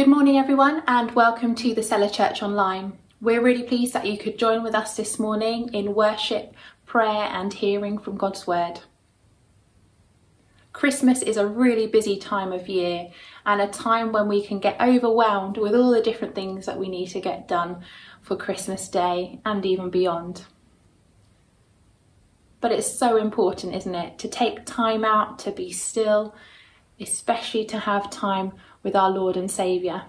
Good morning, everyone, and welcome to the Cellar Church Online. We're really pleased that you could join with us this morning in worship, prayer, and hearing from God's Word. Christmas is a really busy time of year and a time when we can get overwhelmed with all the different things that we need to get done for Christmas Day and even beyond. But it's so important, isn't it, to take time out to be still, especially to have time with our Lord and Saviour.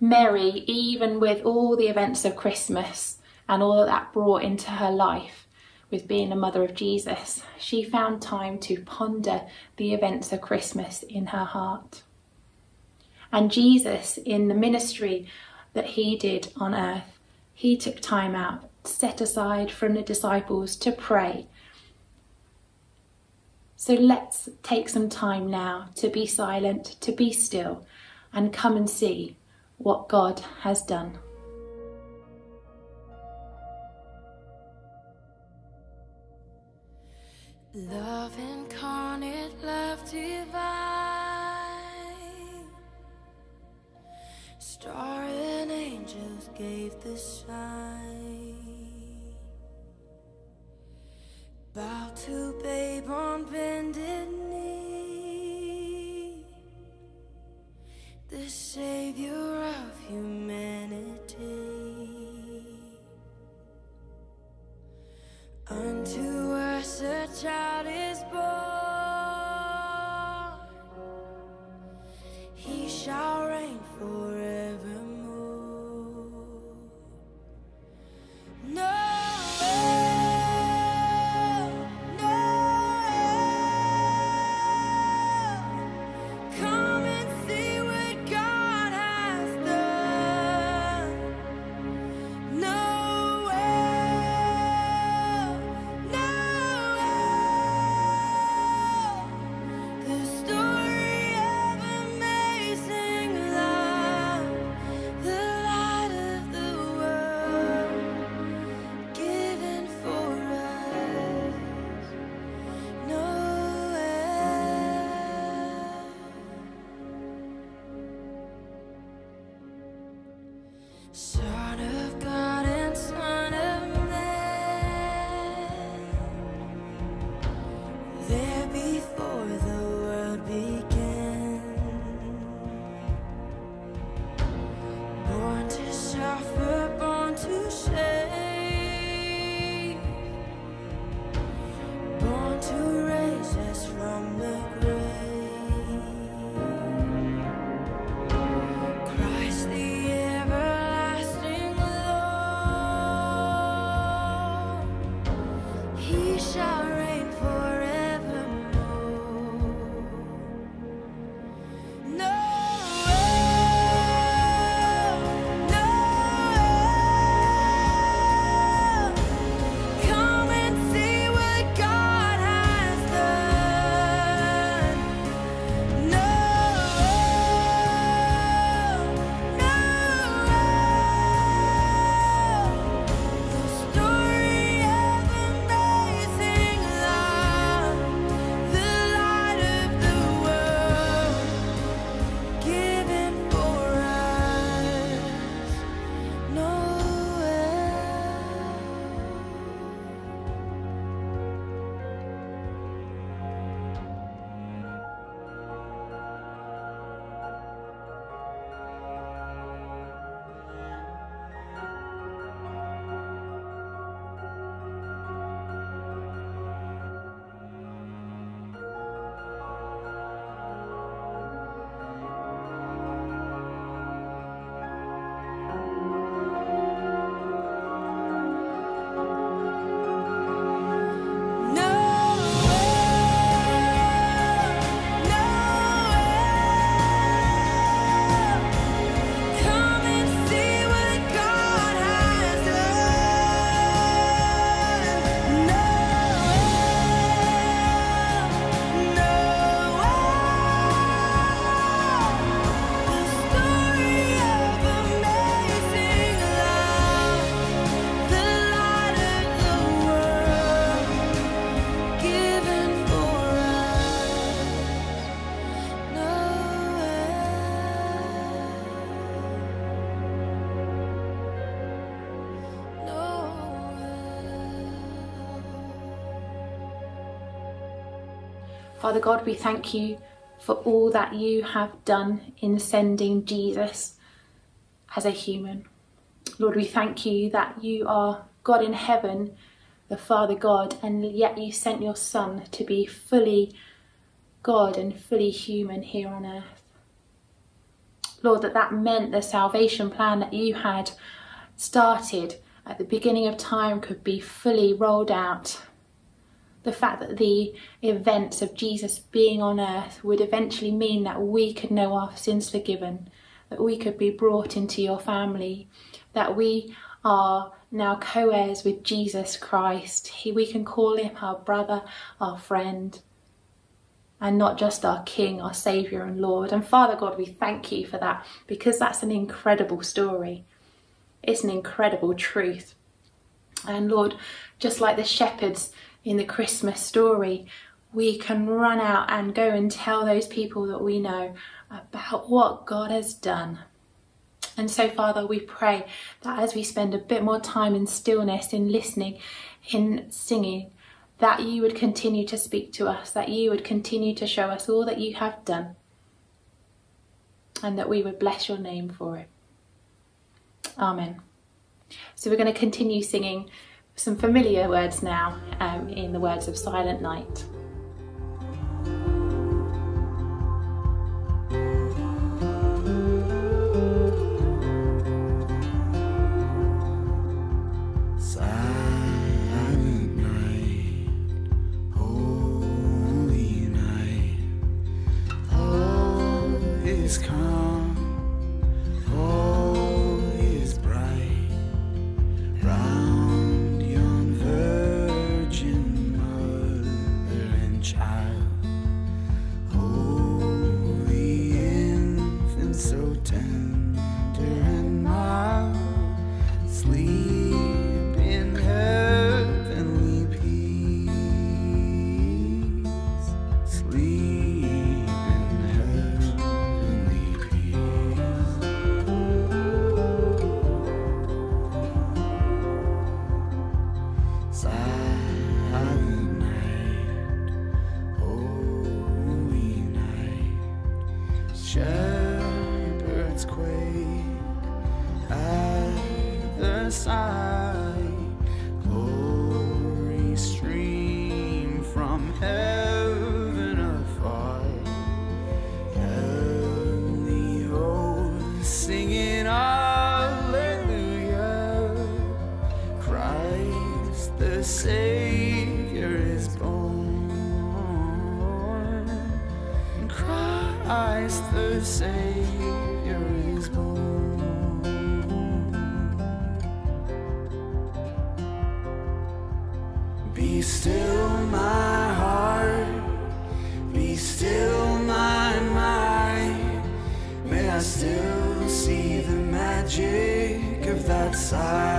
Mary, even with all the events of Christmas and all that that brought into her life with being a mother of Jesus, she found time to ponder the events of Christmas in her heart. And Jesus, in the ministry that he did on earth, he took time out set aside from the disciples to pray. So let's take some time now to be silent, to be still, and come and see what God has done. Love incarnate, love divine. Star and angels gave the. Bow to babe on bended knee, the savior of humanity. Unto us a child is born, he shall reign forevermore. Father God, we thank you for all that you have done in sending Jesus as a human. Lord, we thank you that you are God in heaven, the Father God, and yet you sent your Son to be fully God and fully human here on earth. Lord, that that meant the salvation plan that you had started at the beginning of time could be fully rolled out. The fact that the events of Jesus being on earth would eventually mean that we could know our sins forgiven, that we could be brought into your family, that we are now co heirs with Jesus Christ. He, we can call him our brother, our friend, and not just our King, our Saviour, and Lord. And Father God, we thank you for that because that's an incredible story. It's an incredible truth. And Lord, just like the shepherds in the Christmas story, we can run out and go and tell those people that we know about what God has done. And so, Father, we pray that as we spend a bit more time in stillness, in listening, in singing, that you would continue to speak to us, that you would continue to show us all that you have done, and that we would bless your name for it. Amen. So, we're going to continue singing some familiar words now um, in the words of Silent Night. Shepherds quake at the sound. Mystery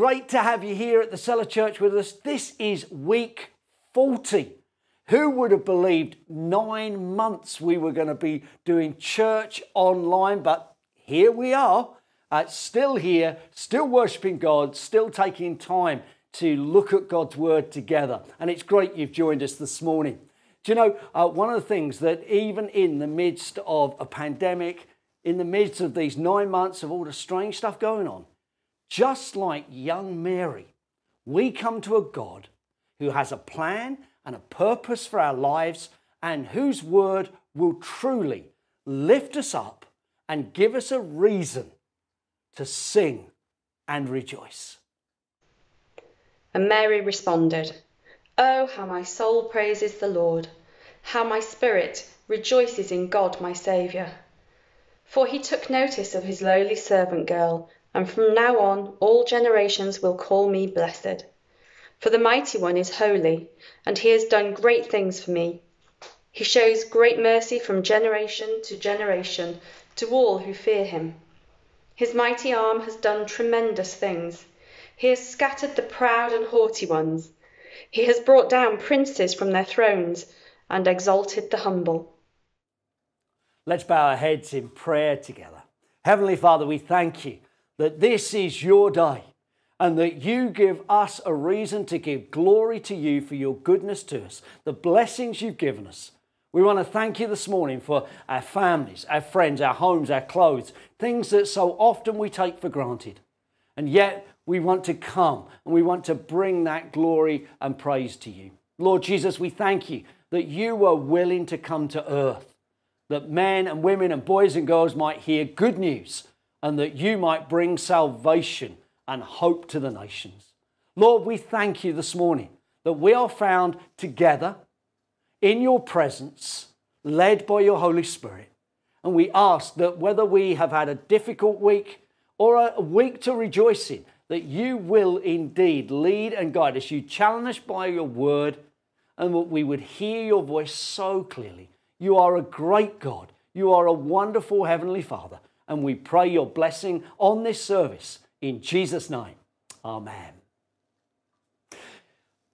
great to have you here at the Cellar Church with us. This is week 40. Who would have believed nine months we were going to be doing church online? But here we are, uh, still here, still worshipping God, still taking time to look at God's Word together. And it's great you've joined us this morning. Do you know, uh, one of the things that even in the midst of a pandemic, in the midst of these nine months of all the strange stuff going on, just like young Mary, we come to a God who has a plan and a purpose for our lives and whose word will truly lift us up and give us a reason to sing and rejoice. And Mary responded, Oh, how my soul praises the Lord, how my spirit rejoices in God my Saviour. For he took notice of his lowly servant girl, and from now on all generations will call me blessed. For the Mighty One is holy, and he has done great things for me. He shows great mercy from generation to generation to all who fear him. His mighty arm has done tremendous things. He has scattered the proud and haughty ones. He has brought down princes from their thrones and exalted the humble. Let's bow our heads in prayer together. Heavenly Father, we thank you that this is your day and that you give us a reason to give glory to you for your goodness to us, the blessings you've given us. We want to thank you this morning for our families, our friends, our homes, our clothes, things that so often we take for granted. And yet we want to come and we want to bring that glory and praise to you. Lord Jesus, we thank you that you were willing to come to earth, that men and women and boys and girls might hear good news and that you might bring salvation and hope to the nations. Lord, we thank you this morning that we are found together in your presence, led by your Holy Spirit. And we ask that whether we have had a difficult week or a week to rejoice in, that you will indeed lead and guide us. You challenge us by your word, and that we would hear your voice so clearly. You are a great God. You are a wonderful Heavenly Father. And we pray your blessing on this service in Jesus' name. Amen.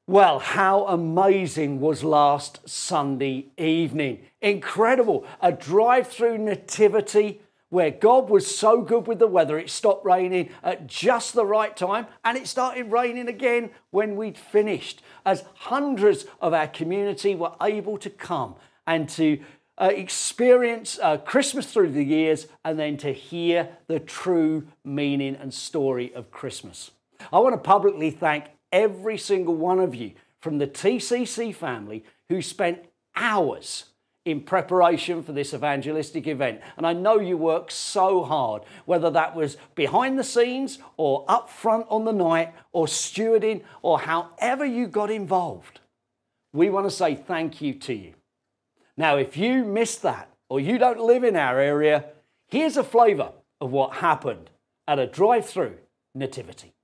Well, how amazing was last Sunday evening? Incredible. A drive through nativity where God was so good with the weather, it stopped raining at just the right time and it started raining again when we'd finished, as hundreds of our community were able to come and to uh, experience uh, Christmas through the years and then to hear the true meaning and story of Christmas. I want to publicly thank every single one of you from the TCC family who spent hours in preparation for this evangelistic event. And I know you worked so hard, whether that was behind the scenes or up front on the night or stewarding or however you got involved. We want to say thank you to you. Now, if you missed that or you don't live in our area, here's a flavour of what happened at a drive through nativity.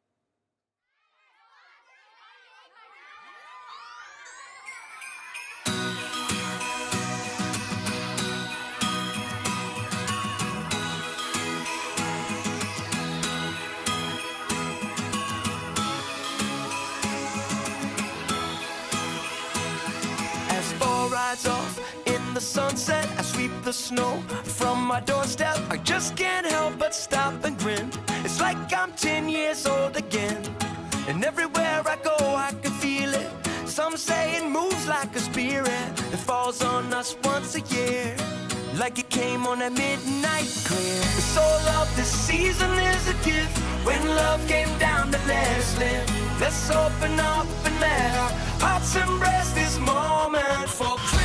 Sunset, I sweep the snow from my doorstep. I just can't help but stop and grin. It's like I'm 10 years old again. And everywhere I go, I can feel it. Some say it moves like a spirit that falls on us once a year. Like it came on a midnight clear. The soul of the season is a gift. When love came down to live. Let's open up and let our hearts embrace this moment for Christmas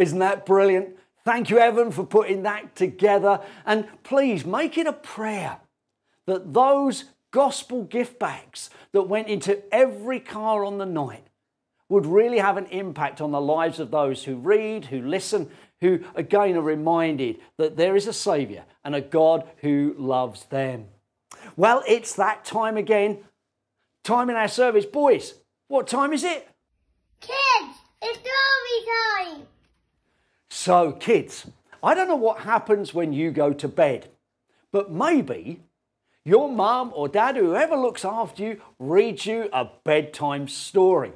Isn't that brilliant? Thank you, Evan, for putting that together. And please make it a prayer that those gospel gift bags that went into every car on the night would really have an impact on the lives of those who read, who listen, who again are reminded that there is a Saviour and a God who loves them. Well, it's that time again. Time in our service. Boys, what time is it? Kids, it's story time. So, kids, I don't know what happens when you go to bed, but maybe your mum or dad, whoever looks after you, reads you a bedtime story.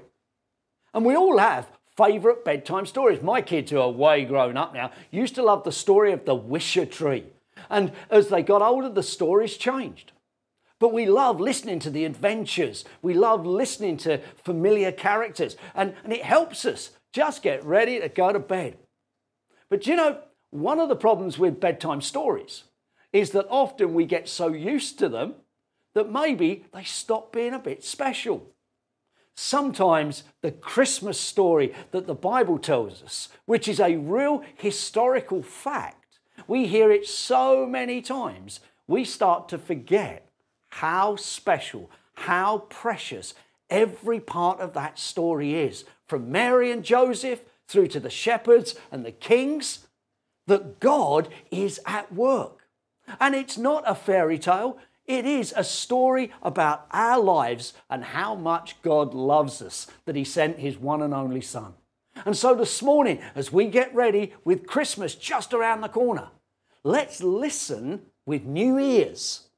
And we all have favourite bedtime stories. My kids, who are way grown up now, used to love the story of the Wisher Tree. And as they got older, the stories changed. But we love listening to the adventures. We love listening to familiar characters. And, and it helps us just get ready to go to bed. But you know, one of the problems with bedtime stories is that often we get so used to them that maybe they stop being a bit special. Sometimes the Christmas story that the Bible tells us, which is a real historical fact, we hear it so many times, we start to forget how special, how precious every part of that story is, from Mary and Joseph through to the shepherds and the kings, that God is at work. And it's not a fairy tale, it is a story about our lives and how much God loves us that He sent His one and only Son. And so this morning, as we get ready with Christmas just around the corner, let's listen with new ears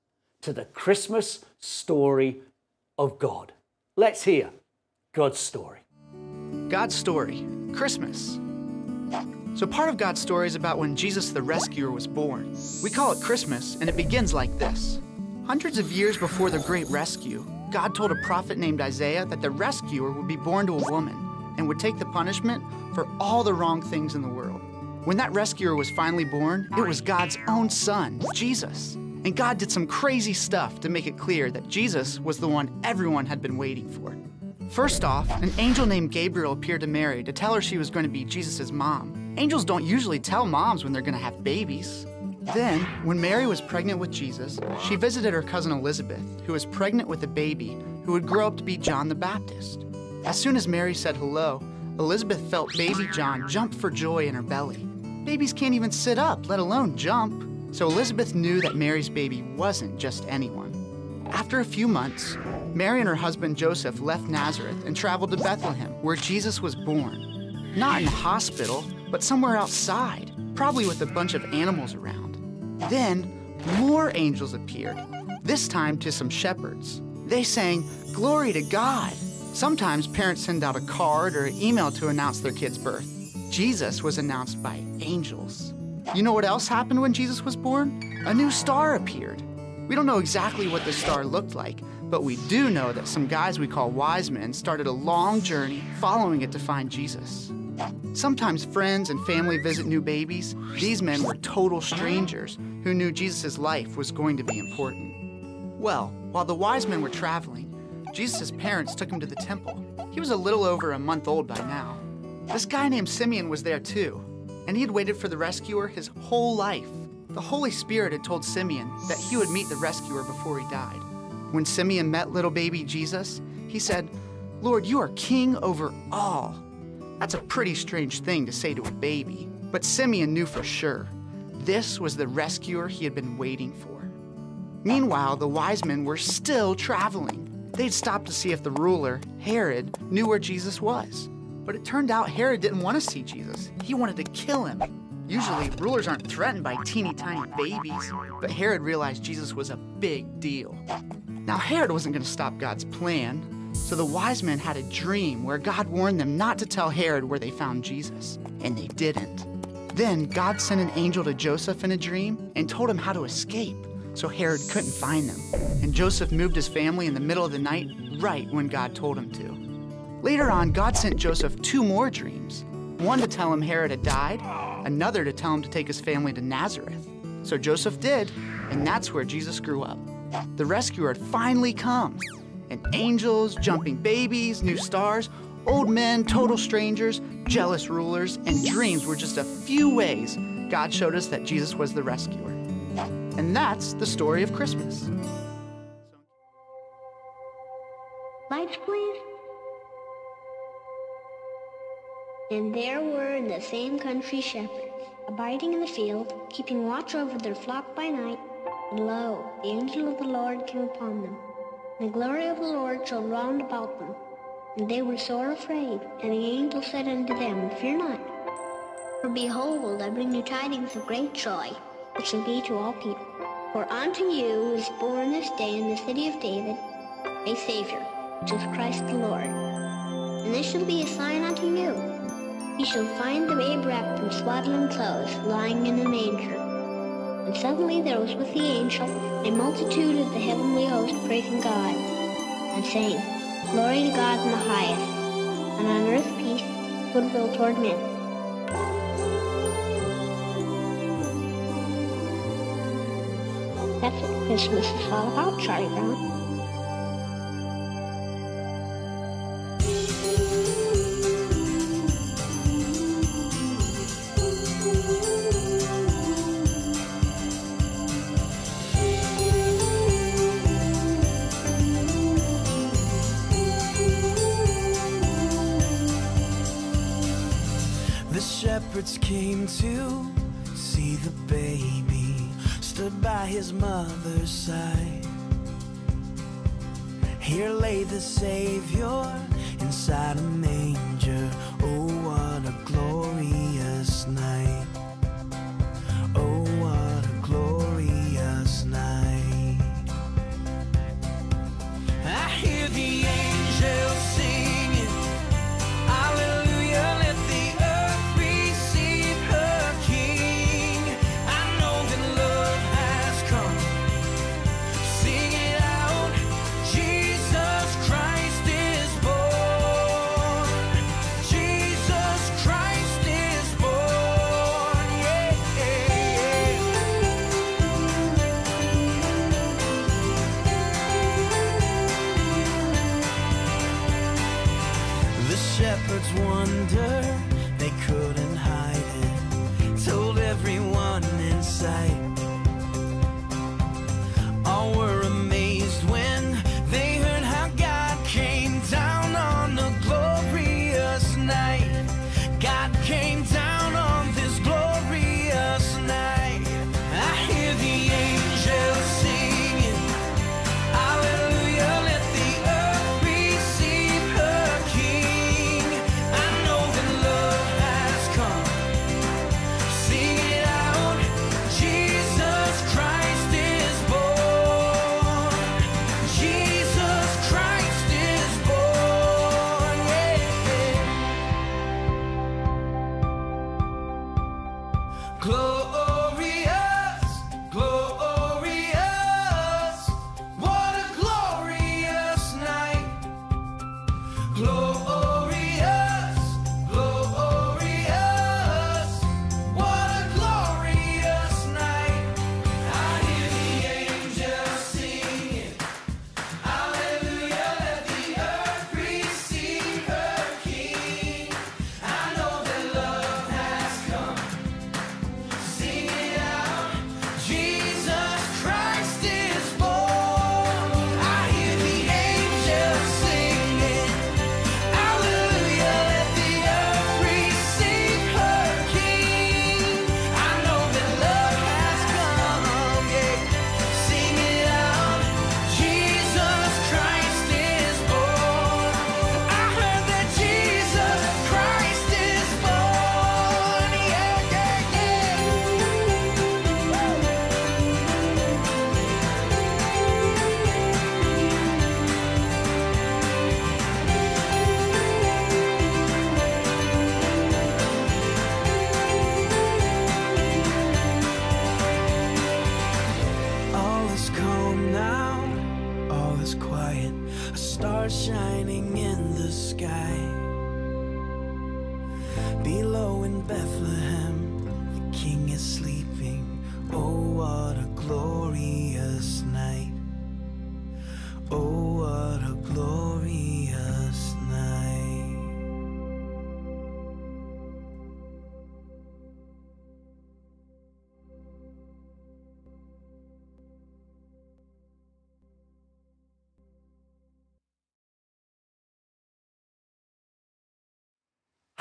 to the Christmas story of God. Let's hear God's story. God's story, Christmas. So, part of God's story is about when Jesus the Rescuer was born. We call it Christmas, and it begins like this Hundreds of years before the Great Rescue, God told a prophet named Isaiah that the rescuer would be born to a woman and would take the punishment for all the wrong things in the world. When that rescuer was finally born, it was God's own son, Jesus. And God did some crazy stuff to make it clear that Jesus was the one everyone had been waiting for. First off, an angel named Gabriel appeared to Mary to tell her she was going to be Jesus' mom. Angels don't usually tell moms when they're going to have babies. Then, when Mary was pregnant with Jesus, she visited her cousin Elizabeth, who was pregnant with a baby who would grow up to be John the Baptist. As soon as Mary said hello, Elizabeth felt baby John jump for joy in her belly. Babies can't even sit up, let alone jump. So Elizabeth knew that Mary's baby wasn't just anyone. After a few months, Mary and her husband Joseph left Nazareth and traveled to Bethlehem, where Jesus was born. Not in the hospital, but somewhere outside, probably with a bunch of animals around. Then more angels appeared, this time to some shepherds. They sang, Glory to God. Sometimes parents send out a card or an email to announce their kid's birth. Jesus was announced by angels. You know what else happened when Jesus was born? A new star appeared. We don't know exactly what the star looked like, but we do know that some guys we call wise men started a long journey following it to find Jesus. Sometimes friends and family visit new babies. These men were total strangers who knew Jesus' life was going to be important. Well, while the wise men were traveling, Jesus' parents took him to the temple. He was a little over a month old by now. This guy named Simeon was there too, and he had waited for the rescuer his whole life. The Holy Spirit had told Simeon that he would meet the rescuer before he died. When Simeon met little baby Jesus, he said, Lord, you are king over all. That's a pretty strange thing to say to a baby, but Simeon knew for sure. This was the rescuer he had been waiting for. Meanwhile, the wise men were still traveling. They'd stopped to see if the ruler, Herod, knew where Jesus was. But it turned out Herod didn't want to see Jesus. He wanted to kill him. Usually, rulers aren't threatened by teeny tiny babies, but Herod realized Jesus was a big deal. Now, Herod wasn't going to stop God's plan, so the wise men had a dream where God warned them not to tell Herod where they found Jesus, and they didn't. Then God sent an angel to Joseph in a dream and told him how to escape, so Herod couldn't find them. And Joseph moved his family in the middle of the night, right when God told him to. Later on, God sent Joseph two more dreams one to tell him Herod had died, another to tell him to take his family to Nazareth. So Joseph did, and that's where Jesus grew up. The rescuer had finally come, and angels, jumping babies, new stars, old men, total strangers, jealous rulers, and dreams were just a few ways God showed us that Jesus was the rescuer. And that's the story of Christmas. Lights, please. And there were in the same country shepherds, abiding in the field, keeping watch over their flock by night. And lo, the angel of the Lord came upon them. And the glory of the Lord shone round about them. And they were sore afraid. And the angel said unto them, Fear not. For behold, I bring you tidings of great joy, which shall be to all people. For unto you is born this day in the city of David a Savior, which is Christ the Lord. And this shall be a sign unto you. You shall find the babe wrapped in swaddling clothes, lying in a manger. And suddenly there was with the angel a multitude of the heavenly host praising God, and saying, Glory to God in the highest, and on earth peace, goodwill toward men. That's what Christmas is all about, Charlie Brown. His mother's side. Here lay the Savior inside a manger. Oh, what a glorious night!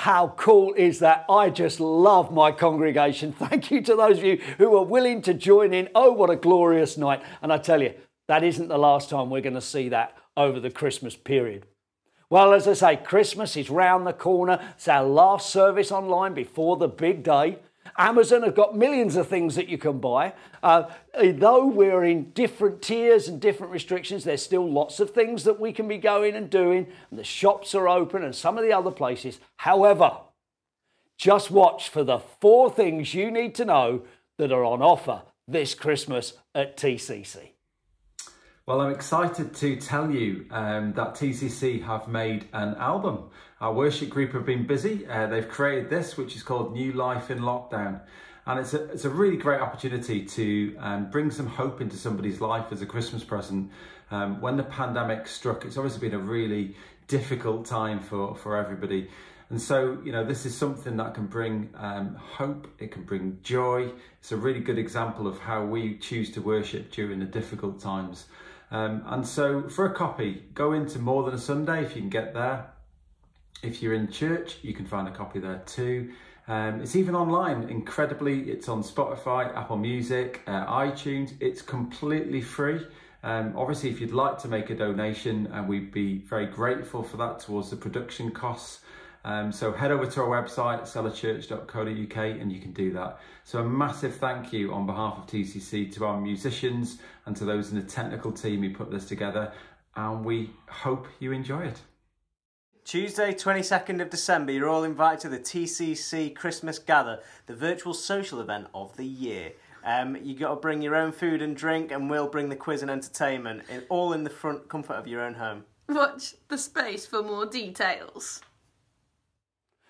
How cool is that? I just love my congregation. Thank you to those of you who are willing to join in. Oh, what a glorious night. And I tell you, that isn't the last time we're going to see that over the Christmas period. Well, as I say, Christmas is round the corner. It's our last service online before the big day. Amazon have got millions of things that you can buy. Uh, though we're in different tiers and different restrictions, there's still lots of things that we can be going and doing. And the shops are open and some of the other places. However, just watch for the four things you need to know that are on offer this Christmas at TCC. Well, I'm excited to tell you um, that TCC have made an album. Our worship group have been busy. Uh, they've created this, which is called New Life in Lockdown. And it's a, it's a really great opportunity to um, bring some hope into somebody's life as a Christmas present. Um, when the pandemic struck, it's obviously been a really difficult time for, for everybody. And so, you know, this is something that can bring um, hope, it can bring joy. It's a really good example of how we choose to worship during the difficult times. Um, and so for a copy, go into More Than a Sunday if you can get there. If you're in church, you can find a copy there too. Um, it's even online, incredibly. It's on Spotify, Apple Music, uh, iTunes. It's completely free. Um, obviously, if you'd like to make a donation, and uh, we'd be very grateful for that towards the production costs. Um, so head over to our website, cellarchurch.co.uk, and you can do that. So a massive thank you on behalf of TCC to our musicians and to those in the technical team who put this together. And we hope you enjoy it. Tuesday, 22nd of December, you're all invited to the TCC Christmas Gather, the virtual social event of the year. Um, you got to bring your own food and drink, and we'll bring the quiz and entertainment, in, all in the front comfort of your own home. Watch the space for more details.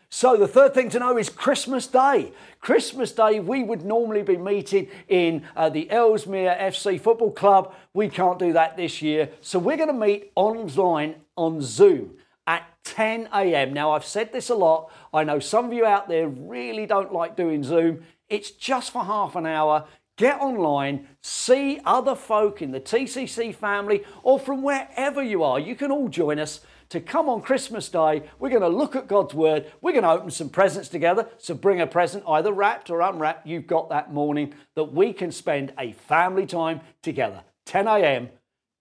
So the third thing to know is Christmas Day. Christmas Day, we would normally be meeting in uh, the Ellesmere FC Football Club. We can't do that this year. So we're going to meet online on Zoom at 10 a.m. Now, I've said this a lot. I know some of you out there really don't like doing Zoom. It's just for half an hour. Get online, see other folk in the TCC family or from wherever you are. You can all join us to come on Christmas Day. We're going to look at God's Word. We're going to open some presents together. So bring a present, either wrapped or unwrapped, you've got that morning that we can spend a family time together. 10 a.m.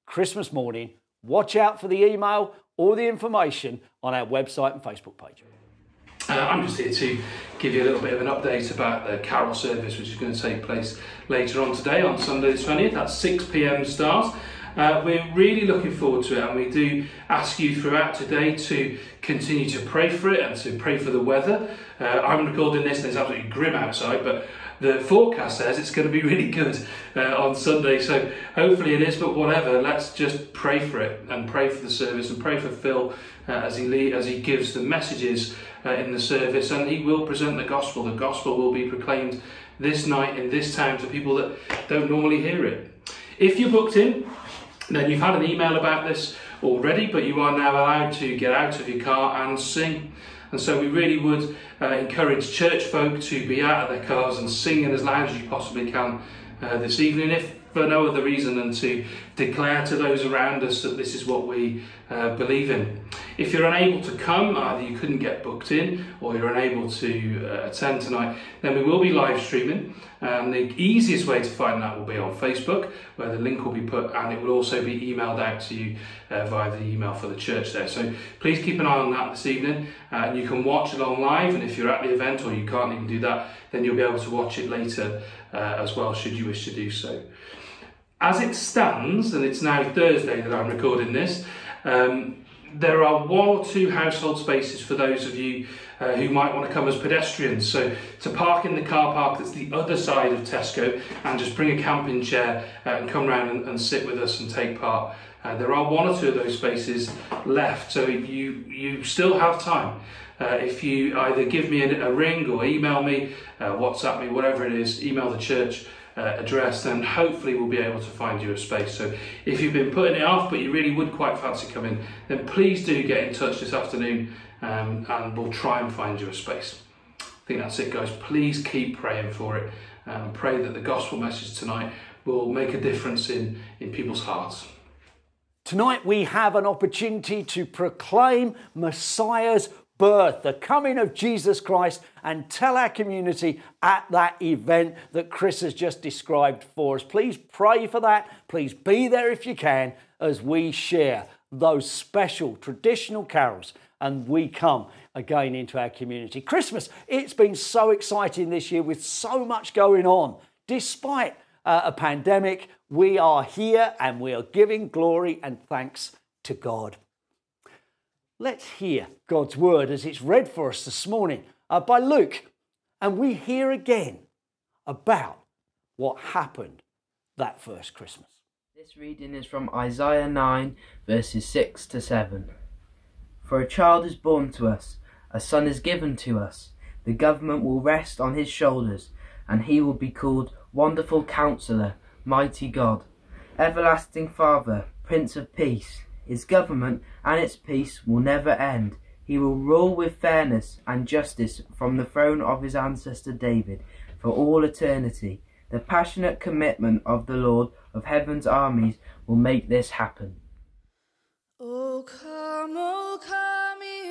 Christmas morning. Watch out for the email or the information on our website and Facebook page. Uh, I'm just here to give you a little bit of an update about the carol service, which is going to take place later on today on Sunday the 20th. That's 6 pm start. Uh, we're really looking forward to it, and we do ask you throughout today to continue to pray for it and to pray for the weather. Uh, I'm recording this, and it's absolutely grim outside, but the forecast says it's going to be really good uh, on Sunday. So hopefully it is, but whatever, let's just pray for it and pray for the service and pray for Phil uh, as he lead, as he gives the messages uh, in the service, and he will present the gospel. The gospel will be proclaimed this night in this town to people that don't normally hear it. If you're booked in, then you've had an email about this already, but you are now allowed to get out of your car and sing. And so we really would uh, encourage church folk to be out of their cars and singing as loud as you possibly can uh, this evening, if for no other reason than to declare to those around us that this is what we uh, believe in. If you're unable to come, either you couldn't get booked in or you're unable to uh, attend tonight, then we will be live streaming. And the easiest way to find that will be on Facebook, where the link will be put, and it will also be emailed out to you uh, via the email for the church there. So please keep an eye on that this evening, uh, and you can watch it on live. And if you're at the event or you can't even do that, then you'll be able to watch it later uh, as well, should you wish to do so. As it stands, and it's now Thursday that I'm recording this, um, there are one or two household spaces for those of you uh, who might want to come as pedestrians. So to park in the car park that's the other side of Tesco and just bring a camping chair uh, and come around and, and, sit with us and take part. Uh, there are one or two of those spaces left, so you, you still have time. Uh, if you either give me a, a ring or email me, uh, WhatsApp me, whatever it is, email the church, uh, address, then hopefully we'll be able to find you a space. So if you've been putting it off, but you really would quite fancy coming, then please do get in touch this afternoon um, and we'll try and find you a space. I think that's it, guys. Please keep praying for it and pray that the gospel message tonight will make a difference in, in people's hearts. Tonight we have an opportunity to proclaim Messiah's birth, the coming of Jesus Christ, and tell our community at that event that Chris has just described for us. Please pray for that. Please be there if you can as we share those special traditional carols and we come again into our community. Christmas, it's been so exciting this year with so much going on. Despite uh, a pandemic, we are here and we are giving glory and thanks to God. Let's hear God's word as it's read for us this morning uh, by Luke, and we hear again about what happened that first Christmas. This reading is from Isaiah 9, verses 6 to 7. For a child is born to us, a son is given to us, the government will rest on his shoulders, and he will be called Wonderful Counselor, Mighty God, Everlasting Father, Prince of Peace. His government and its peace will never end. He will rule with fairness and justice from the throne of his ancestor David for all eternity. The passionate commitment of the Lord of heaven's armies will make this happen. O come, O come,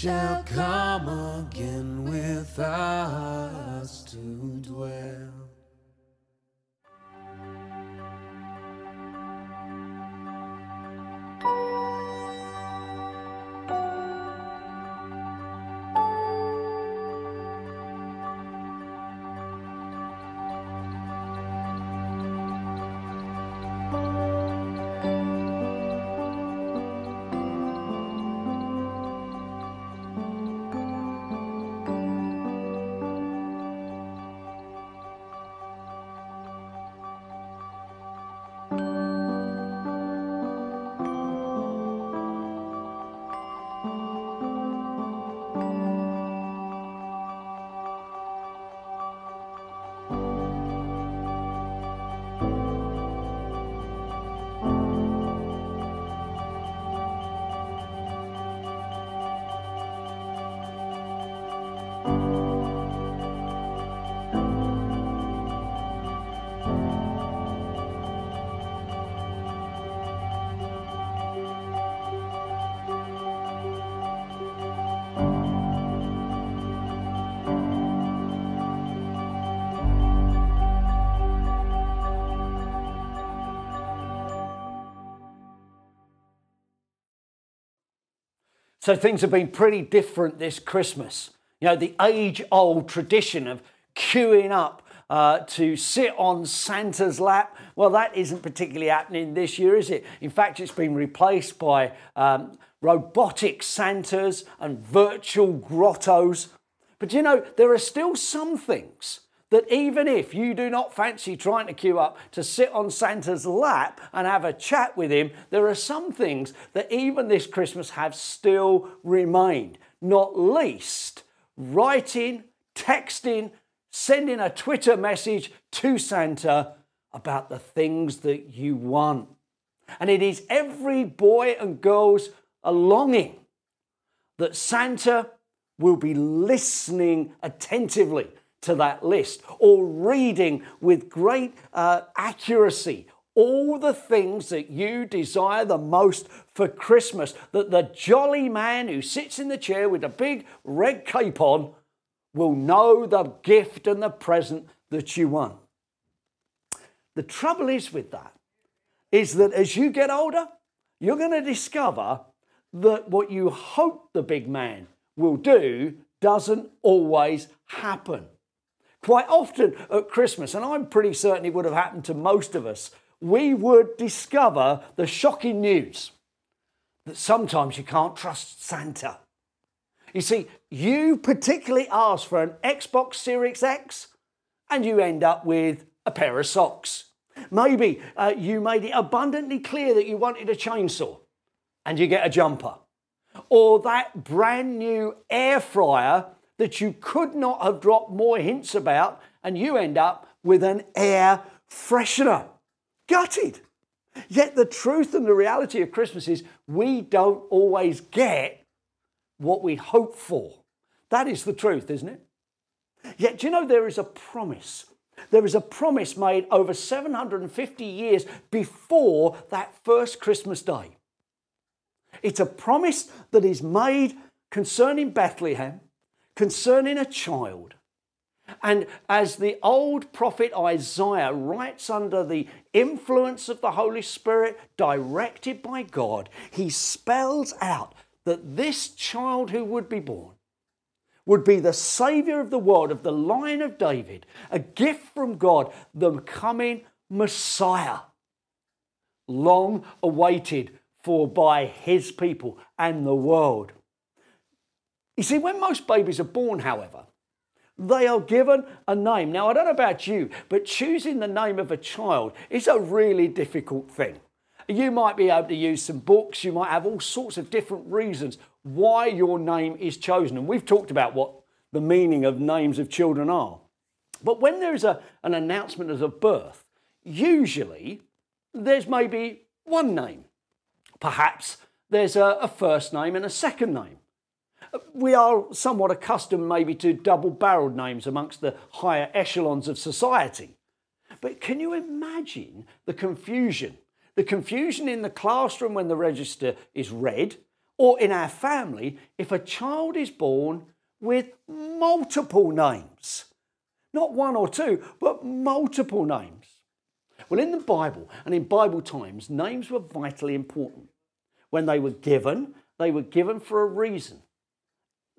shall come again with us So things have been pretty different this Christmas. You know, the age old tradition of queuing up uh, to sit on Santa's lap, well, that isn't particularly happening this year, is it? In fact, it's been replaced by um, robotic Santas and virtual grottos. But you know, there are still some things that even if you do not fancy trying to queue up to sit on Santa's lap and have a chat with him, there are some things that even this Christmas have still remained. Not least writing, texting, sending a Twitter message to Santa about the things that you want. And it is every boy and girl's a longing that Santa will be listening attentively to that list or reading with great uh, accuracy all the things that you desire the most for Christmas. That the jolly man who sits in the chair with a big red cape on will know the gift and the present that you want. The trouble is with that is that as you get older, you're going to discover that what you hope the big man will do doesn't always happen. Quite often at Christmas, and I'm pretty certain it would have happened to most of us, we would discover the shocking news that sometimes you can't trust Santa. You see, you particularly ask for an Xbox Series X and you end up with a pair of socks. Maybe uh, you made it abundantly clear that you wanted a chainsaw and you get a jumper. Or that brand new air fryer that you could not have dropped more hints about and you end up with an air freshener. Gutted. Yet the truth and the reality of Christmas is we don't always get what we hope for. That is the truth, isn't it? Yet, do you know there is a promise? There is a promise made over 750 years before that first Christmas day. It's a promise that is made concerning Bethlehem, concerning a child. And as the old prophet Isaiah writes under the influence of the Holy Spirit, directed by God, he spells out that this child who would be born would be the Saviour of the world, of the line of David, a gift from God, the coming Messiah, long awaited for by his people and the world. You see, when most babies are born, however, they are given a name. Now, I don't know about you, but choosing the name of a child is a really difficult thing. You might be able to use some books, you might have all sorts of different reasons why your name is chosen. And we've talked about what the meaning of names of children are. But when there's a, an announcement of a birth, usually there's maybe one name. Perhaps there's a, a first name and a second name. We are somewhat accustomed maybe to double barreled names amongst the higher echelons of society. But can you imagine the confusion? The confusion in the classroom when the register is read, or in our family if a child is born with multiple names. Not one or two, but multiple names. Well, in the Bible and in Bible times, names were vitally important. When they were given, they were given for a reason.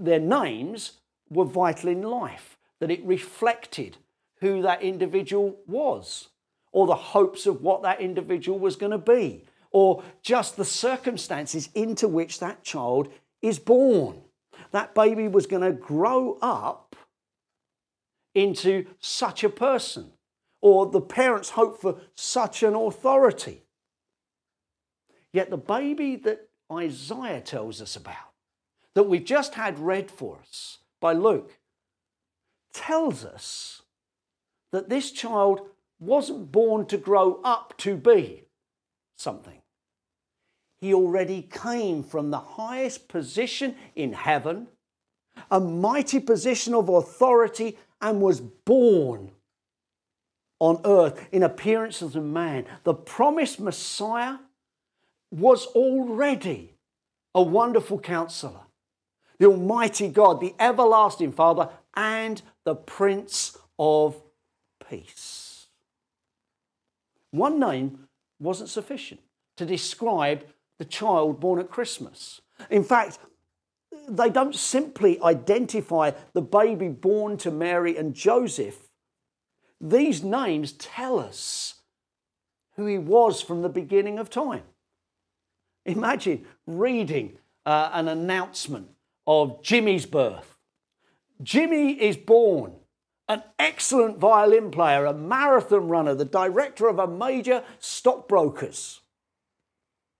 Their names were vital in life, that it reflected who that individual was, or the hopes of what that individual was going to be, or just the circumstances into which that child is born. That baby was going to grow up into such a person, or the parents hope for such an authority. Yet the baby that Isaiah tells us about, that we've just had read for us by Luke, tells us that this child wasn't born to grow up to be something. He already came from the highest position in heaven, a mighty position of authority, and was born on earth in appearance as a man. The promised Messiah was already a wonderful counselor, the Almighty God, the everlasting Father, and the Prince of Peace. One name wasn't sufficient to describe the child born at Christmas. In fact, they don't simply identify the baby born to Mary and Joseph. These names tell us who he was from the beginning of time. Imagine reading uh, an announcement of Jimmy's birth. Jimmy is born, an excellent violin player, a marathon runner, the director of a major stockbrokers.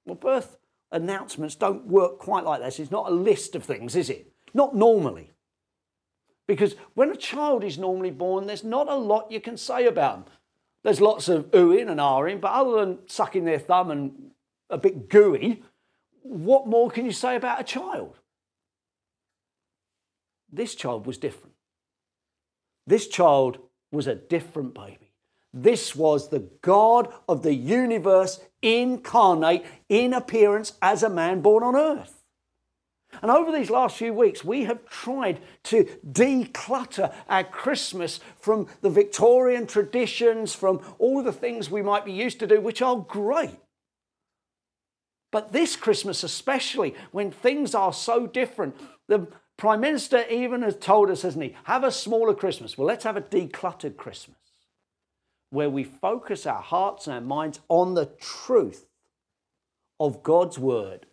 Well, birth announcements don't work quite like this. It's not a list of things, is it? Not normally. Because when a child is normally born, there's not a lot you can say about them. There's lots of oohing and ahhing, but other than sucking their thumb and a bit gooey, what more can you say about a child? This child was different. This child was a different baby. This was the God of the universe incarnate in appearance as a man born on earth. And over these last few weeks, we have tried to declutter our Christmas from the Victorian traditions, from all the things we might be used to do, which are great. But this Christmas, especially when things are so different, the Prime Minister even has told us, hasn't he, have a smaller Christmas. Well, let's have a decluttered Christmas where we focus our hearts and our minds on the truth of God's Word.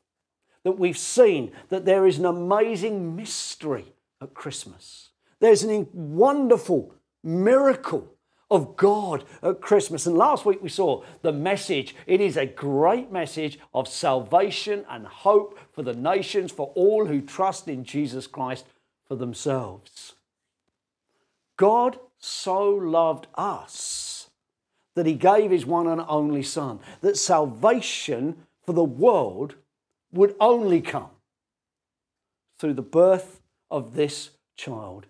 That we've seen that there is an amazing mystery at Christmas. There's a wonderful miracle of God at Christmas. And last week we saw the message. It is a great message of salvation and hope for the nations, for all who trust in Jesus Christ for themselves. God so loved us that he gave his one and only Son, that salvation for the world would only come through the birth of this child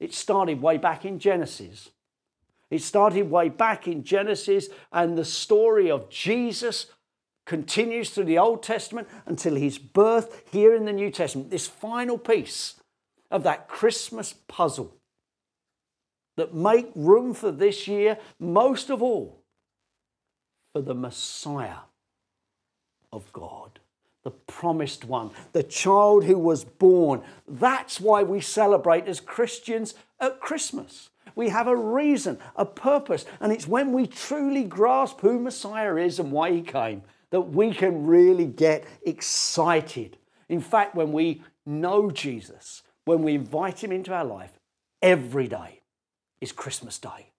it started way back in Genesis. It started way back in Genesis, and the story of Jesus continues through the Old Testament until his birth here in the New Testament. This final piece of that Christmas puzzle that make room for this year, most of all, for the Messiah of God the promised one, the child who was born. That's why we celebrate as Christians at Christmas. We have a reason, a purpose, and it's when we truly grasp who Messiah is and why he came that we can really get excited. In fact, when we know Jesus, when we invite him into our life, every day is Christmas Day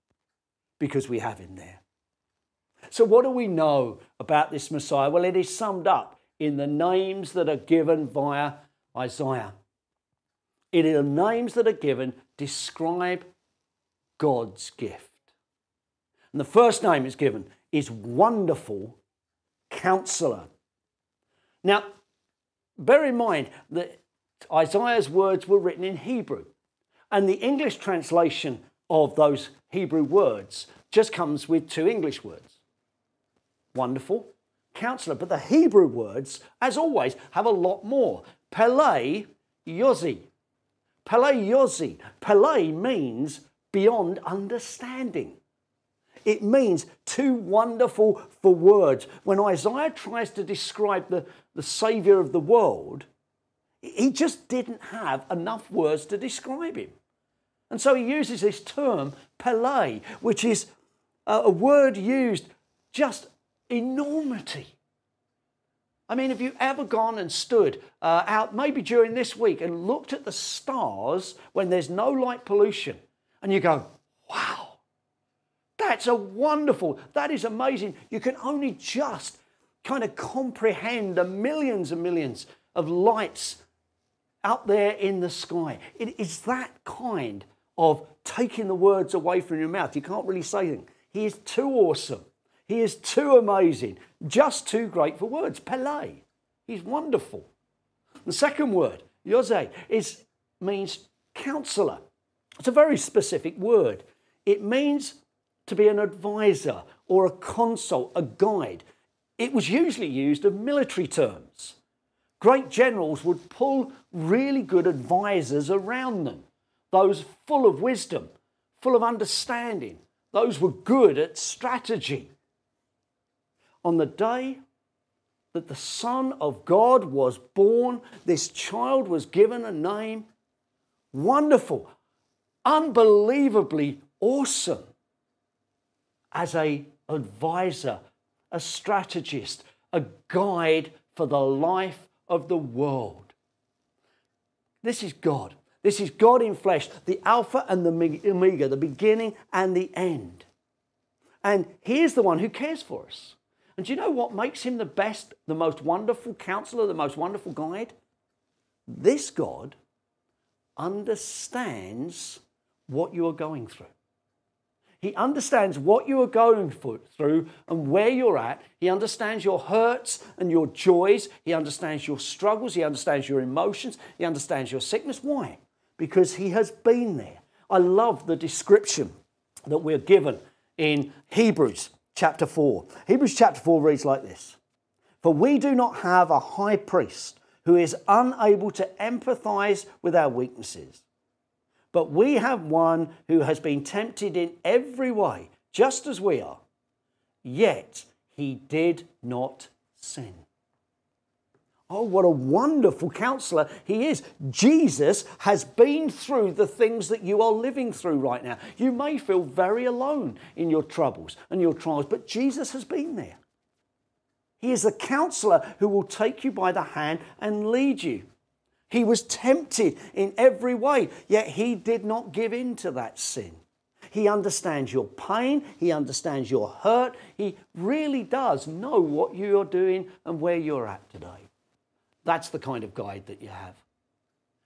because we have him there. So, what do we know about this Messiah? Well, it is summed up in the names that are given via Isaiah. It is the names that are given describe God's gift. And the first name is given is Wonderful Counselor. Now, bear in mind that Isaiah's words were written in Hebrew, and the English translation of those Hebrew words just comes with two English words wonderful, counselor. But the Hebrew words, as always, have a lot more. Pele Yozi. Pele Yozi. Pele means beyond understanding. It means too wonderful for words. When Isaiah tries to describe the, the Saviour of the world, he just didn't have enough words to describe him. And so he uses this term, Pele, which is a word used just enormity. I mean, have you ever gone and stood uh, out, maybe during this week, and looked at the stars when there's no light pollution, and you go, wow, that's a wonderful, that is amazing. You can only just kind of comprehend the millions and millions of lights out there in the sky. It is that kind of taking the words away from your mouth. You can't really say anything. He is too awesome. He is too amazing, just too great for words. Pele. He's wonderful. The second word, Yose, is means counselor. It's a very specific word. It means to be an advisor or a consult, a guide. It was usually used of military terms. Great generals would pull really good advisors around them, those full of wisdom, full of understanding, those were good at strategy on the day that the Son of God was born, this child was given a name. Wonderful, unbelievably awesome as a advisor, a strategist, a guide for the life of the world. This is God. This is God in flesh, the Alpha and the Omega, the beginning and the end. And He is the one who cares for us. And do you know what makes him the best, the most wonderful counselor, the most wonderful guide? This God understands what you are going through. He understands what you are going through and where you're at. He understands your hurts and your joys. He understands your struggles. He understands your emotions. He understands your sickness. Why? Because He has been there. I love the description that we're given in Hebrews chapter 4. Hebrews chapter 4 reads like this For we do not have a high priest who is unable to empathize with our weaknesses, but we have one who has been tempted in every way, just as we are, yet he did not sin. Oh, what a wonderful counselor he is. Jesus has been through the things that you are living through right now. You may feel very alone in your troubles and your trials, but Jesus has been there. He is a counselor who will take you by the hand and lead you. He was tempted in every way, yet he did not give in to that sin. He understands your pain, he understands your hurt, he really does know what you're doing and where you're at today. That's the kind of guide that you have,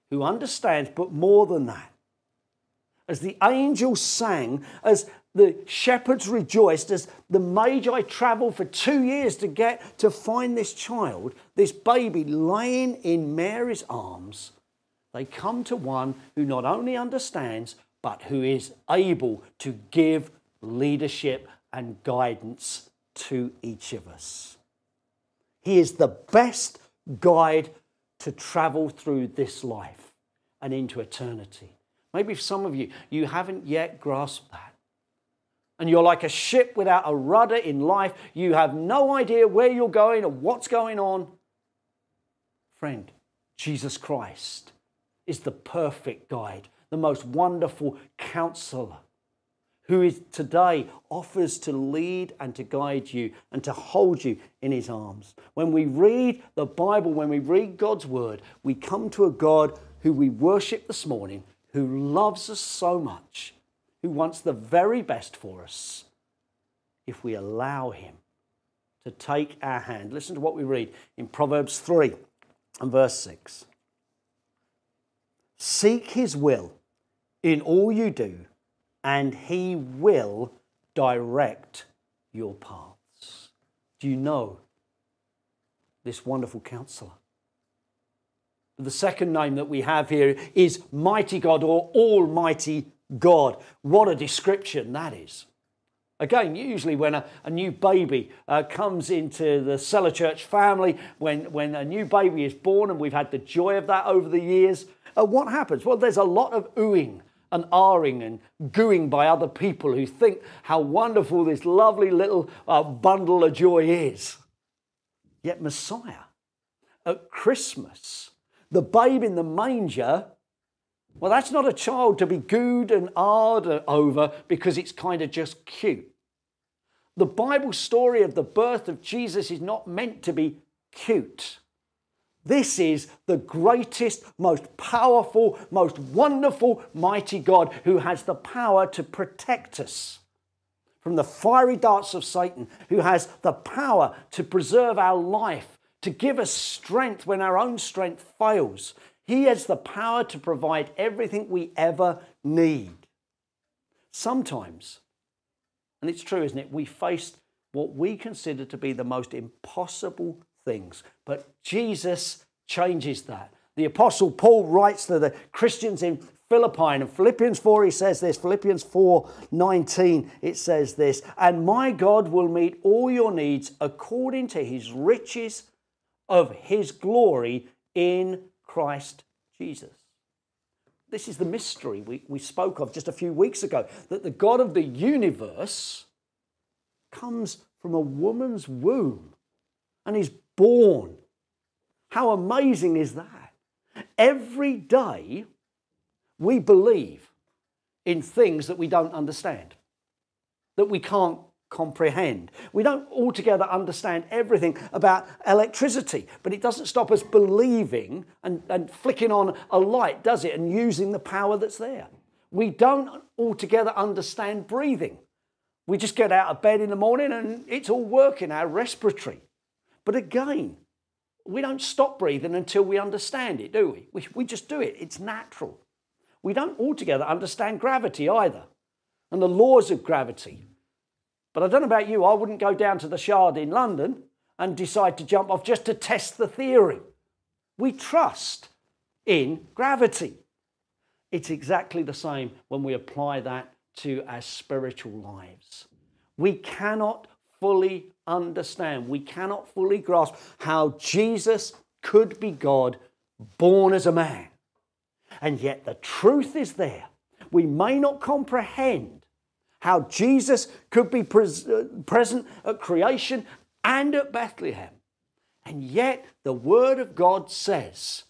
who understands, but more than that. As the angels sang, as the shepherds rejoiced, as the Magi traveled for two years to get to find this child, this baby laying in Mary's arms, they come to one who not only understands, but who is able to give leadership and guidance to each of us. He is the best guide to travel through this life and into eternity. Maybe for some of you, you haven't yet grasped that. And you're like a ship without a rudder in life. You have no idea where you're going or what's going on. Friend, Jesus Christ is the perfect guide, the most wonderful counselor who is today offers to lead and to guide you and to hold you in his arms. When we read the Bible, when we read God's word, we come to a God who we worship this morning, who loves us so much, who wants the very best for us if we allow him to take our hand. Listen to what we read in Proverbs 3 and verse 6. Seek his will in all you do and He will direct your paths. Do you know this wonderful counselor? The second name that we have here is Mighty God or Almighty God. What a description that is. Again, usually when a, a new baby uh, comes into the Cellar Church family, when, when a new baby is born, and we've had the joy of that over the years, uh, what happens? Well, there's a lot of oohing and ahhing and gooing by other people who think how wonderful this lovely little uh, bundle of joy is. Yet, Messiah, at Christmas, the babe in the manger, well, that's not a child to be gooed and ahed over because it's kind of just cute. The Bible story of the birth of Jesus is not meant to be cute. This is the greatest, most powerful, most wonderful, mighty God who has the power to protect us from the fiery darts of Satan, who has the power to preserve our life, to give us strength when our own strength fails. He has the power to provide everything we ever need. Sometimes, and it's true, isn't it? We face what we consider to be the most impossible things. But Jesus changes that. The Apostle Paul writes to the Christians in Philippi, and Philippians 4, he says this Philippians 4 19, it says this, and my God will meet all your needs according to his riches of his glory in Christ Jesus. This is the mystery we, we spoke of just a few weeks ago that the God of the universe comes from a woman's womb and is born. How amazing is that? Every day we believe in things that we don't understand, that we can't comprehend. We don't altogether understand everything about electricity, but it doesn't stop us believing and, and flicking on a light, does it? And using the power that's there. We don't altogether understand breathing. We just get out of bed in the morning and it's all working, our respiratory. But again, we don't stop breathing until we understand it, do we? we? We just do it, it's natural. We don't altogether understand gravity either and the laws of gravity. But I don't know about you, I wouldn't go down to the Shard in London and decide to jump off just to test the theory. We trust in gravity. It's exactly the same when we apply that to our spiritual lives. We cannot fully understand, we cannot fully grasp how Jesus could be God born as a man. And yet the truth is there. We may not comprehend how Jesus could be pres- uh, present at creation and at Bethlehem. And yet, the Word of God says,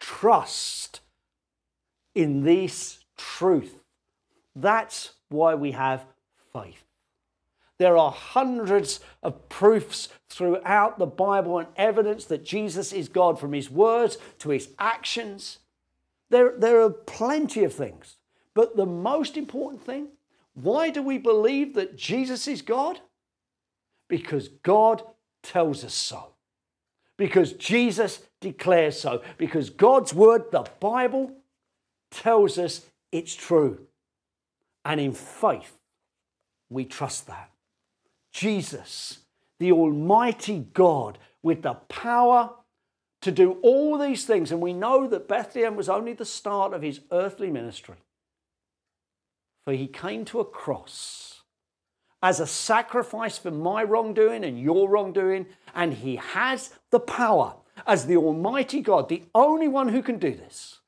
trust in this truth. That's why we have faith. There are hundreds of proofs throughout the Bible and evidence that Jesus is God from his words to his actions. There, there are plenty of things. But the most important thing why do we believe that Jesus is God? Because God tells us so. Because Jesus declares so. Because God's word, the Bible, tells us it's true. And in faith, we trust that. Jesus, the Almighty God, with the power to do all these things, and we know that Bethlehem was only the start of his earthly ministry. For he came to a cross as a sacrifice for my wrongdoing and your wrongdoing, and he has the power as the Almighty God, the only one who can do this,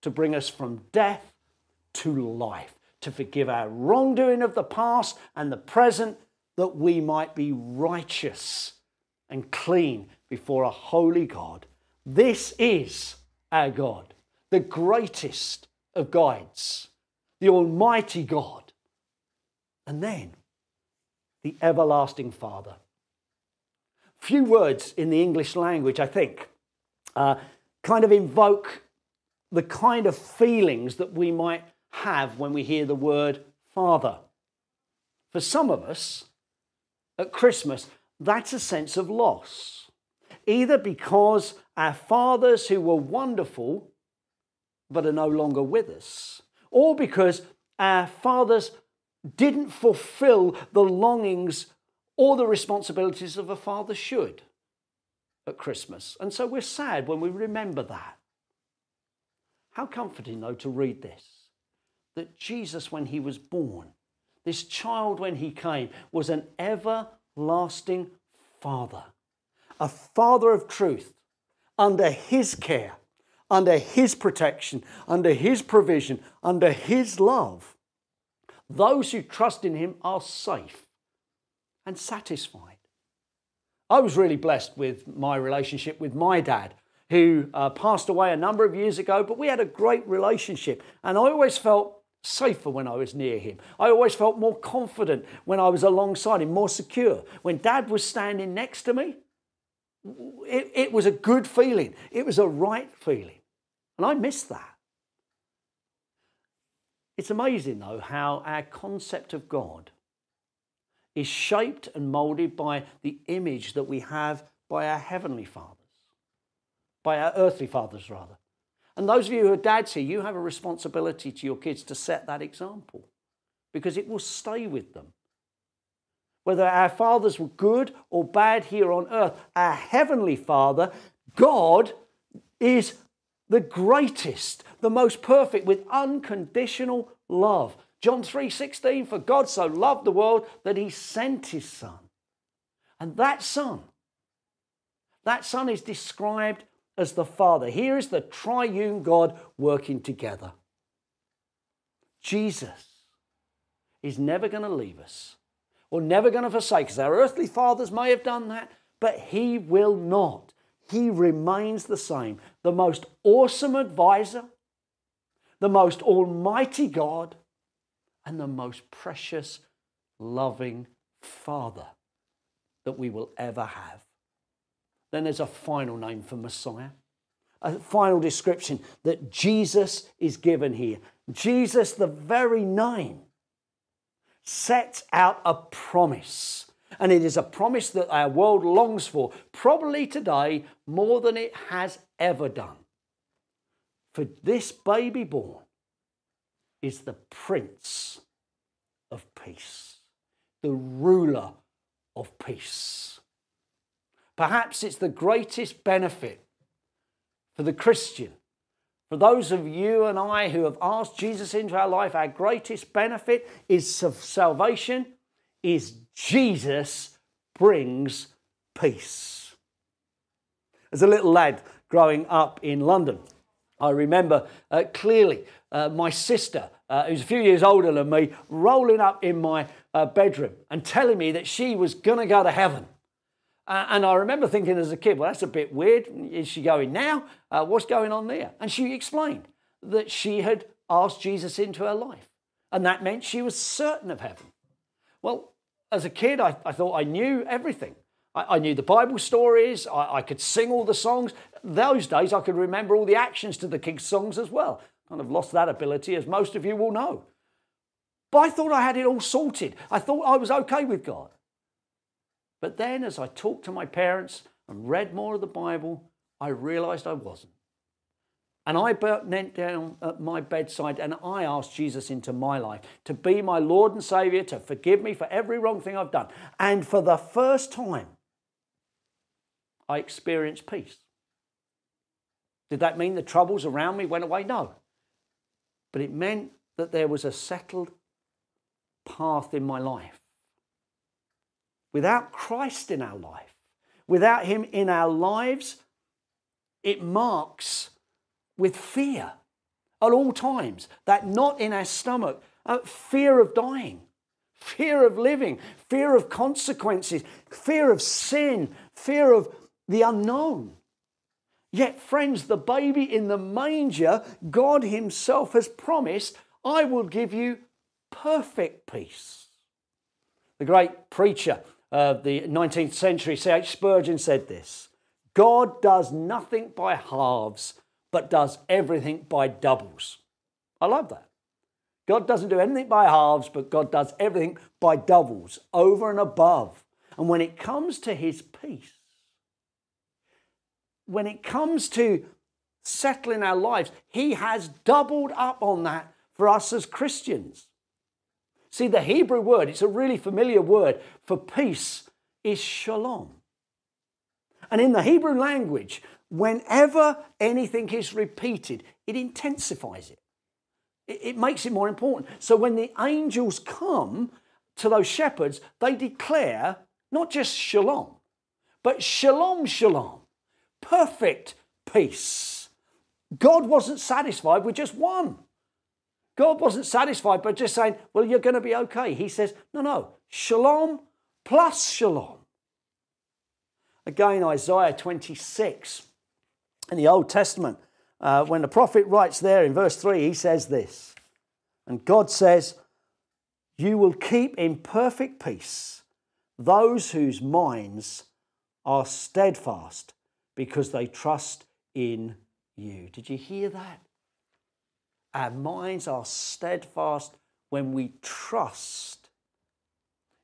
to bring us from death to life, to forgive our wrongdoing of the past and the present, that we might be righteous and clean before a holy God. This is our God, the greatest of guides the Almighty God, and then the everlasting Father. Few words in the English language, I think, uh, kind of invoke the kind of feelings that we might have when we hear the word Father. For some of us, at Christmas, that's a sense of loss. Either because our fathers who were wonderful but are no longer with us, or because our fathers didn't fulfill the longings or the responsibilities of a father should at Christmas. And so we're sad when we remember that. How comforting, though, to read this that Jesus, when he was born, this child, when he came, was an everlasting father, a father of truth, under his care, under his protection, under his provision, under his love. Those who trust in him are safe and satisfied. I was really blessed with my relationship with my dad, who uh, passed away a number of years ago, but we had a great relationship. And I always felt safer when I was near him. I always felt more confident when I was alongside him, more secure. When dad was standing next to me, it, it was a good feeling, it was a right feeling. And I miss that. It's amazing, though, how our concept of God is shaped and molded by the image that we have by our heavenly fathers, by our earthly fathers, rather. And those of you who are dads here, you have a responsibility to your kids to set that example because it will stay with them. Whether our fathers were good or bad here on earth, our heavenly Father, God, is the greatest, the most perfect, with unconditional love. John 3:16 for God so loved the world that he sent his son. And that son that son is described as the Father. Here is the triune God working together. Jesus is never going to leave us or never going to forsake us. Our earthly fathers may have done that, but He will not. He remains the same, the most awesome advisor, the most almighty God, and the most precious, loving Father that we will ever have. Then there's a final name for Messiah, a final description that Jesus is given here. Jesus, the very name, sets out a promise. And it is a promise that our world longs for, probably today more than it has ever done. For this baby born is the Prince of Peace, the ruler of peace. Perhaps it's the greatest benefit for the Christian. For those of you and I who have asked Jesus into our life, our greatest benefit is salvation, is Jesus brings peace. As a little lad growing up in London, I remember uh, clearly uh, my sister, uh, who's a few years older than me, rolling up in my uh, bedroom and telling me that she was going to go to heaven. Uh, and I remember thinking as a kid, well, that's a bit weird. Is she going now? Uh, what's going on there? And she explained that she had asked Jesus into her life. And that meant she was certain of heaven. Well, as a kid, I, I thought I knew everything. I, I knew the Bible stories, I, I, could sing all the songs. Those days, I could remember all the actions to the King's songs as well. Kind of lost that ability, as most of you will know. But I thought I had it all sorted. I thought I was okay with God. But then, as I talked to my parents and read more of the Bible, I realized I wasn't. And I knelt down at my bedside and I asked Jesus into my life to be my Lord and Savior, to forgive me for every wrong thing I've done. And for the first time, I experienced peace. Did that mean the troubles around me went away? No. But it meant that there was a settled path in my life without Christ in our life, without Him in our lives, it marks with fear at all times, that knot in our stomach, uh, fear of dying, fear of living, fear of consequences, fear of sin, fear of the unknown. Yet, friends, the baby in the manger, God Himself has promised, I will give you perfect peace. The great preacher of the 19th century, C.H. Spurgeon said this God does nothing by halves, but does everything by doubles. I love that. God doesn't do anything by halves, but God does everything by doubles, over and above. And when it comes to his peace, when it comes to settling our lives, he has doubled up on that for us as Christians. See, the Hebrew word, it's a really familiar word for peace, is shalom. And in the Hebrew language, whenever anything is repeated, it intensifies it. It, it makes it more important. So when the angels come to those shepherds, they declare not just shalom, but shalom, shalom, perfect peace. God wasn't satisfied with just one. God wasn't satisfied by just saying, well, you're going to be okay. He says, no, no, shalom plus shalom. Again, Isaiah 26 in the Old Testament, uh, when the prophet writes there in verse 3, he says this, and God says, You will keep in perfect peace those whose minds are steadfast because they trust in you. Did you hear that? Our minds are steadfast when we trust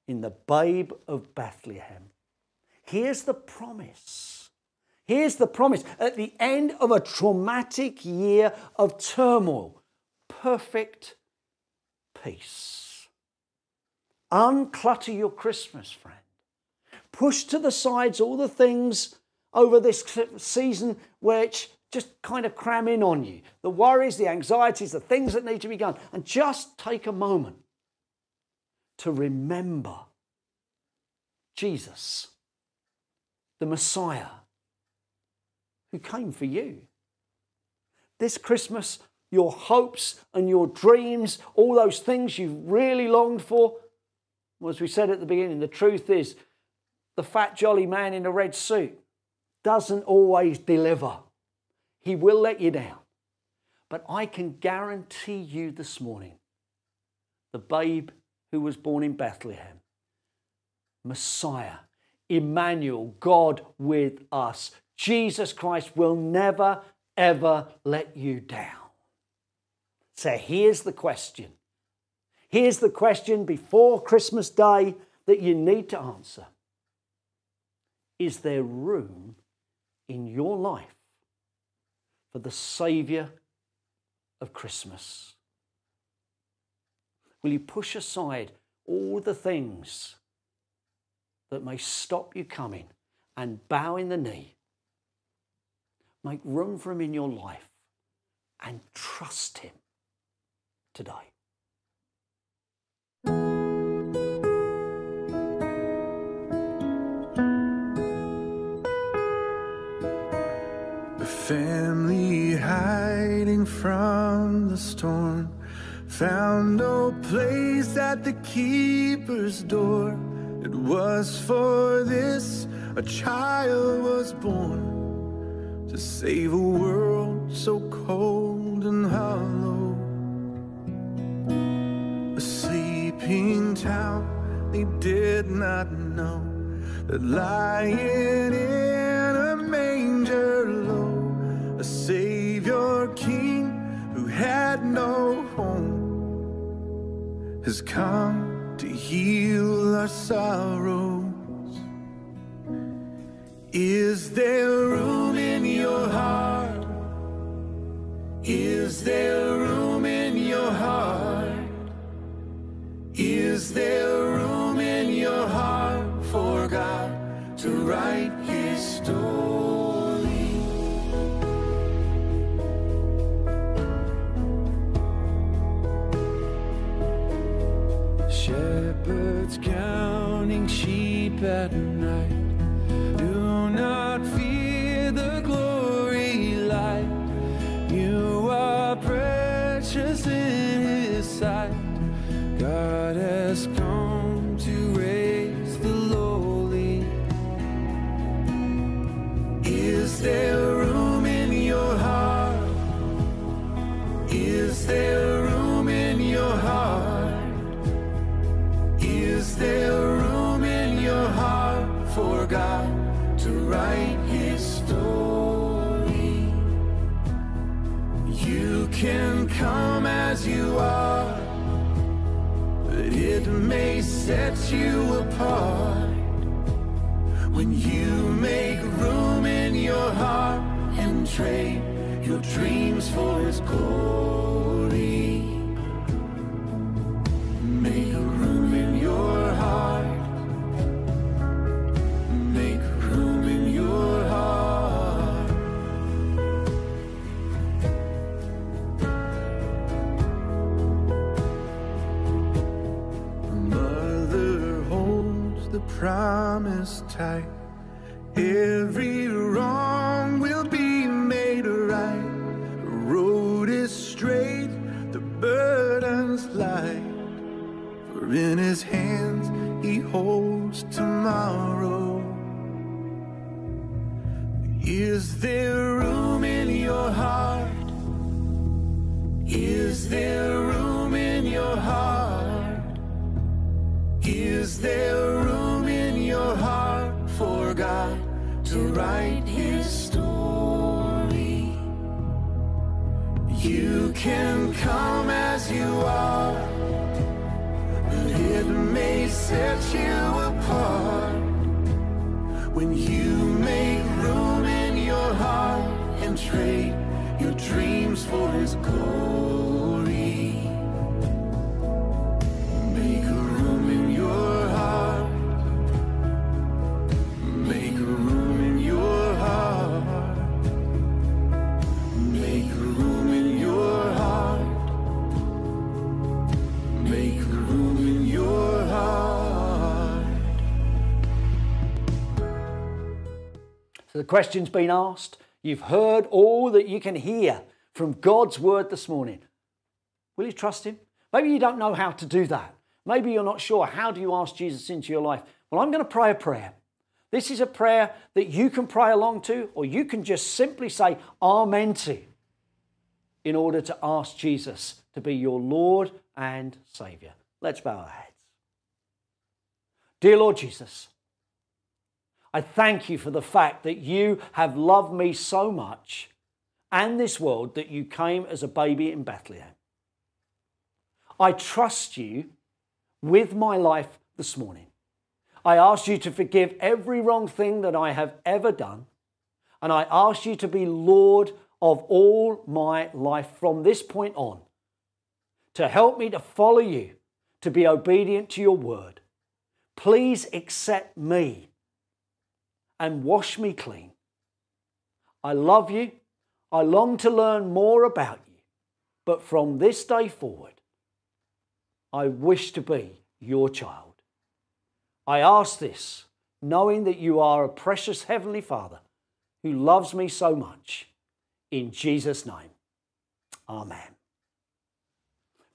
in the babe of Bethlehem. Here's the promise. Here's the promise. At the end of a traumatic year of turmoil, perfect peace. Unclutter your Christmas, friend. Push to the sides all the things over this season which just kind of cram in on you the worries, the anxieties, the things that need to be done. And just take a moment to remember Jesus, the Messiah, who came for you. This Christmas, your hopes and your dreams, all those things you've really longed for, well, as we said at the beginning, the truth is the fat, jolly man in a red suit doesn't always deliver. He will let you down. But I can guarantee you this morning the babe who was born in Bethlehem, Messiah, Emmanuel, God with us, Jesus Christ will never, ever let you down. So here's the question. Here's the question before Christmas Day that you need to answer Is there room in your life the Saviour of Christmas? Will you push aside all the things that may stop you coming and bow in the knee? Make room for Him in your life and trust Him today. Family from the storm found no place at the keeper's door. It was for this a child was born to save a world so cold and hollow. A sleeping town they did not know that lying in a manger low, a had no home has come to heal our sorrows. Is there room in your heart? Is there room in your heart? Is there room in your heart for God to write his story? Sheep God to write his story? You can come as you are, but it may set you apart when you make room in your heart and trade your dreams for his glory. 开 question's been asked. You've heard all that you can hear from God's word this morning. Will you trust Him? Maybe you don't know how to do that. Maybe you're not sure. How do you ask Jesus into your life? Well, I'm going to pray a prayer. This is a prayer that you can pray along to, or you can just simply say Amen to in order to ask Jesus to be your Lord and Saviour. Let's bow our heads. Dear Lord Jesus, I thank you for the fact that you have loved me so much and this world that you came as a baby in Bethlehem. I trust you with my life this morning. I ask you to forgive every wrong thing that I have ever done, and I ask you to be Lord of all my life from this point on, to help me to follow you, to be obedient to your word. Please accept me and wash me clean. I love you. I long to learn more about you. But from this day forward, I wish to be your child. I ask this knowing that you are a precious Heavenly Father who loves me so much. In Jesus' name, Amen.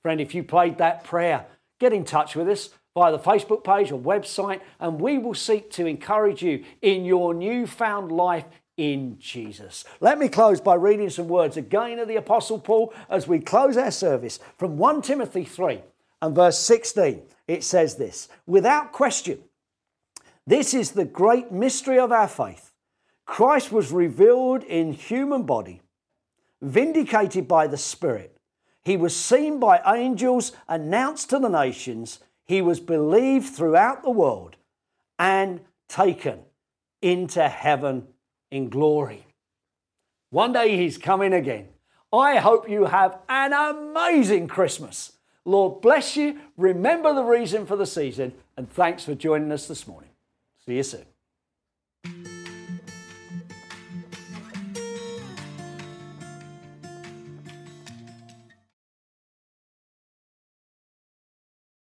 Friend, if you prayed that prayer, get in touch with us via the Facebook page or website, and we will seek to encourage you in your newfound life in Jesus. Let me close by reading some words again of the Apostle Paul as we close our service from 1 Timothy 3 and verse 16. It says this Without question, this is the great mystery of our faith. Christ was revealed in human body, vindicated by the Spirit. He was seen by angels, announced to the nations. He was believed throughout the world and taken into heaven in glory. One day he's coming again. I hope you have an amazing Christmas. Lord bless you. Remember the reason for the season, and thanks for joining us this morning. See you soon.